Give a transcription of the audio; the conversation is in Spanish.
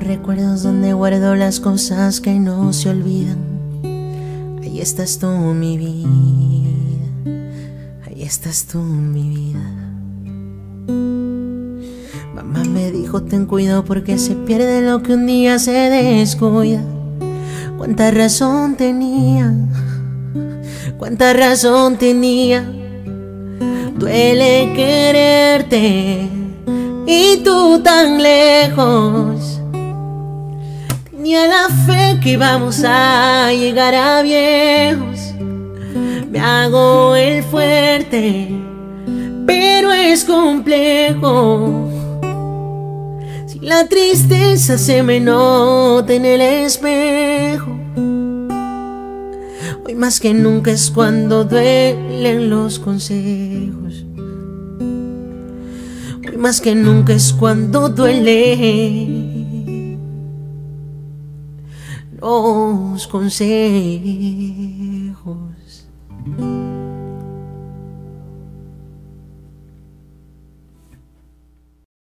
recuerdos donde guardo las cosas que no se olvidan. Ahí estás tú, mi vida. Ahí estás tú, mi vida. Mamá me dijo, ten cuidado porque se pierde lo que un día se descuida. Cuánta razón tenía, cuánta razón tenía. Duele quererte y tú tan lejos. Tenía la fe que íbamos a llegar a viejos. Me hago el fuerte, pero es complejo. Si la tristeza se me nota en el espejo. Hoy más que nunca es cuando duelen los consejos. Hoy más que nunca es cuando duele los consejos.